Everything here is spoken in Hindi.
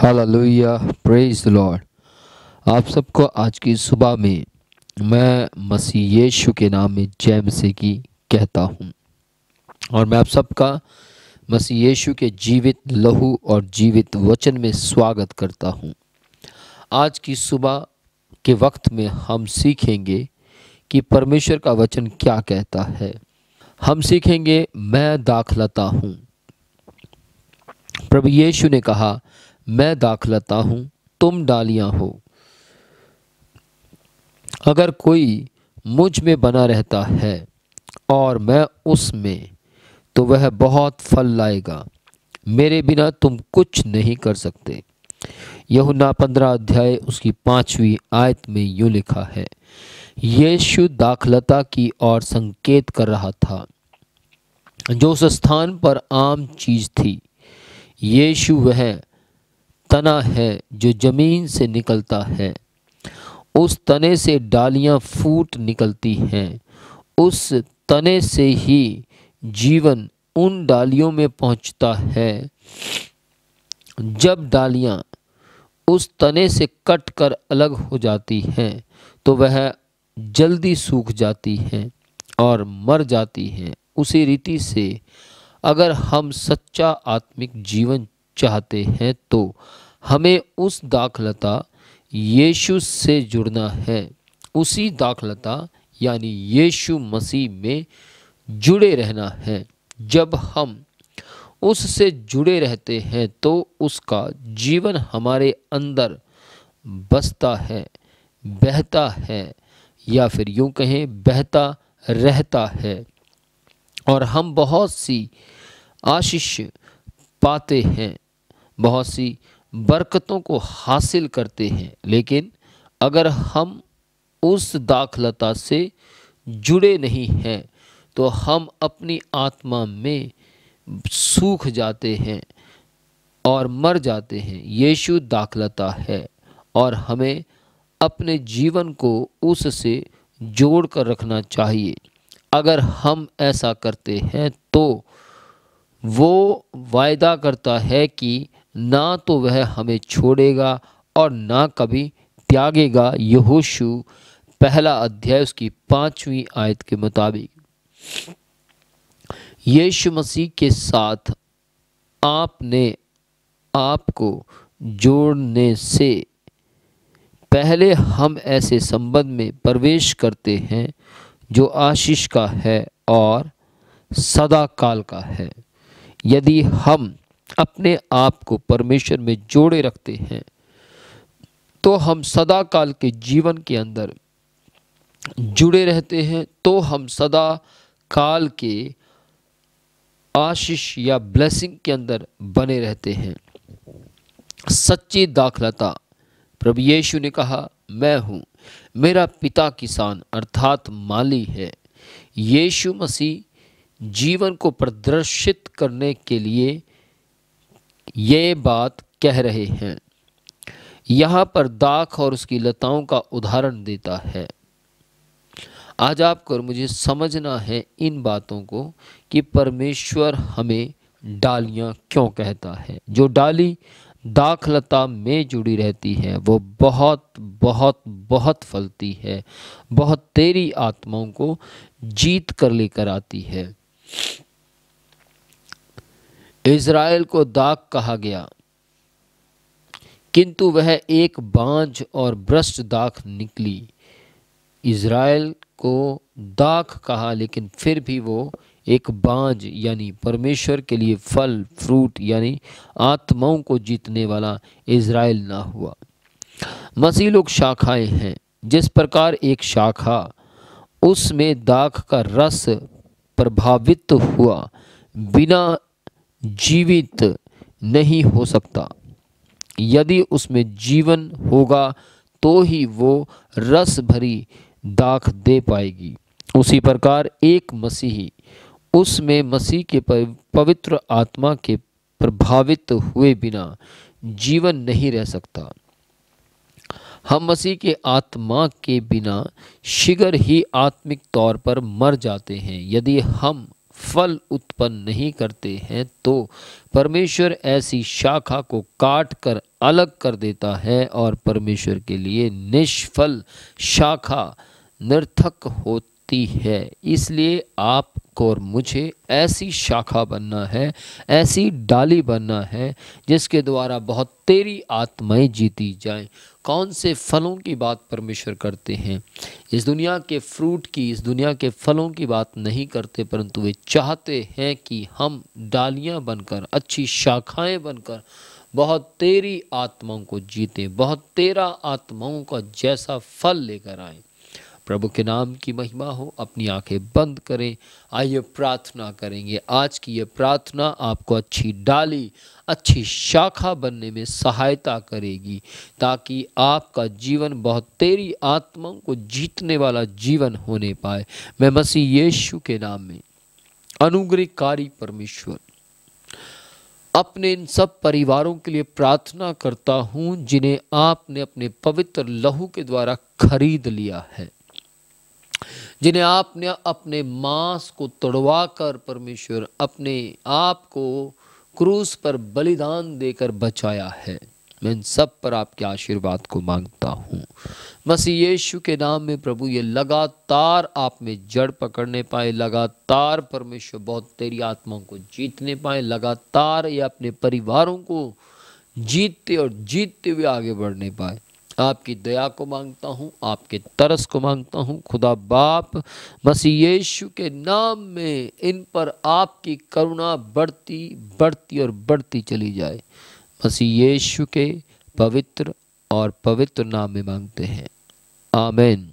हालेलुया प्रेज लॉर्ड आप सबको आज की सुबह में मैं मसीह यीशु के नाम में जय मसीह की कहता हूँ। और मैं आप सबका मसीह यीशु के जीवित लहू और जीवित वचन में स्वागत करता हूँ। आज की सुबह के वक्त में हम सीखेंगे कि परमेश्वर का वचन क्या कहता है। हम सीखेंगे, मैं दाखलता हूँ। प्रभु यीशु ने कहा मैं दाखलता हूँ, तुम डालियाँ हो। अगर कोई मुझमें बना रहता है और मैं उसमें तो वह बहुत फल लाएगा। मेरे बिना तुम कुछ नहीं कर सकते। यहुना पंद्रह अध्याय, उसकी पांचवी आयत में यूँ लिखा है, यीशु दाखलता की ओर संकेत कर रहा था, जो उस स्थान पर आम चीज़ थी। यीशु वह तना है जो ज़मीन से निकलता है। उस तने से डालियाँ फूट निकलती हैं। उस तने से ही जीवन उन डालियों में पहुँचता है। जब डालियाँ उस तने से कट कर अलग हो जाती हैं तो वह जल्दी सूख जाती हैं और मर जाती हैं। उसी रीति से अगर हम सच्चा आत्मिक जीवन चाहते हैं तो हमें उस दाखलता यीशु से जुड़ना है। उसी दाखलता यानी यीशु मसीह में जुड़े रहना है। जब हम उससे जुड़े रहते हैं तो उसका जीवन हमारे अंदर बसता है, बहता है या फिर यूँ कहें, बहता रहता है। और हम बहुत सी आशीष पाते हैं। बहुत सी बरकतों को हासिल करते हैं, लेकिन अगर हम उस दाखलता से जुड़े नहीं हैं तो हम अपनी आत्मा में सूख जाते हैं और मर जाते हैं। यीशु दाखलता है और हमें अपने जीवन को उससे जोड़ कर रखना चाहिए। अगर हम ऐसा करते हैं तो वो वायदा करता है कि ना तो वह हमें छोड़ेगा और ना कभी त्यागेगा। यहोशु, पहला अध्याय उसकी पांचवी आयत के मुताबिक। यीशु मसीह के साथ आपने आपको जोड़ने से पहले हम ऐसे संबंध में प्रवेश करते हैं जो आशीष का है और सदा काल का है। यदि हम अपने आप को परमेश्वर में जोड़े रखते हैं तो हम सदा काल के जीवन के अंदर जुड़े रहते हैं तो हम सदा काल के आशीष या ब्लेसिंग के अंदर बने रहते हैं। सच्ची दाखलता, प्रभु यीशु ने कहा, मैं हूँ, मेरा पिता किसान अर्थात माली है। यीशु मसीह जीवन को प्रदर्शित करने के लिए ये बात कह रहे हैं। यहाँ पर दाख और उसकी लताओं का उदाहरण देता है। आज आपको और मुझे समझना है इन बातों को कि परमेश्वर हमें डालियाँ क्यों कहता है। जो डाली दाखलता में जुड़ी रहती है, वो बहुत बहुत बहुत फलती है। बहुत तेरी आत्माओं को जीत कर लेकर आती है। इज़राइल को दाग कहा गया। किंतु वह एक बांझ और भ्रष्ट दाख निकली। इज़राइल को दाख कहा, लेकिन फिर भी वो एक बांझ, यानी परमेश्वर के लिए फल, फ्रूट, यानी आत्माओं को जीतने वाला इज़राइल ना हुआ। मसीह लोग शाखाएँ हैं। जिस प्रकार एक शाखा, उसमें दाख का रस प्रभावित हुआ। बिना जीवित नहीं हो सकता। यदि उसमें जीवन होगा तो ही वो रस भरी दाख दे पाएगी। उसी प्रकार एक मसीही उसमें मसीह के पवित्र आत्मा के प्रभावित हुए बिना जीवन नहीं रह सकता। हम मसीह के आत्मा के बिना शीघ्र ही आत्मिक तौर पर मर जाते हैं। यदि हम फल उत्पन्न नहीं करते हैं तो परमेश्वर ऐसी शाखा को काट कर अलग कर देता है और परमेश्वर के लिए निष्फल शाखा निर्थक होती है। इसलिए आप और मुझे ऐसी शाखा बनना है, ऐसी डाली बनना है, जिसके द्वारा बहुत तेरी आत्माएँ जीती जाएँ। कौन से फलों की बात परमेश्वर करते हैं? इस दुनिया के फ्रूट की, इस दुनिया के फलों की बात नहीं करते, परंतु वे चाहते हैं कि हम डालियाँ बनकर, अच्छी शाखाएँ बनकर, बहुत तेरी आत्माओं को जीते, बहुत तेरा आत्माओं का जैसा फल लेकर आए। प्रभु के नाम की महिमा हो, अपनी आँखें बंद करें। आइए प्रार्थना करेंगे। आज की ये प्रार्थना आपको अच्छी डाली, अच्छी शाखा बनने में सहायता करेगी, ताकि आपका जीवन बहुत तेरी आत्माओं को जीतने वाला जीवन होने पाए। मैं मसीह यीशु के नाम में अनुग्रहकारी परमेश्वर, अपने इन सब परिवारों के लिए प्रार्थना करता हूँ, जिन्हें आपने अपने पवित्र लहू के द्वारा खरीद लिया है। जिन्हें आपने अपने मांस को तोड़वा कर परमेश्वर अपने आप को क्रूस पर बलिदान देकर बचाया है। मैं इन सब पर आपके आशीर्वाद को माँगता हूँ। मसीह यीशु के नाम में प्रभु, ये लगातार आप में जड़ पकड़ने पाए, लगातार परमेश्वर बहुत तेरी आत्माओं को जीतने पाए, लगातार ये अपने परिवारों को जीतते और जीतते हुए आगे बढ़ने पाए। आपकी दया को माँगता हूँ, आपके तरस को माँगता हूँ। खुदा बाप, मसीह यीशु के नाम में इन पर आपकी करुणा बढ़ती बढ़ती और बढ़ती चली जाए। मसीह यीशु के पवित्र और पवित्र नाम में मांगते हैं। आमेन।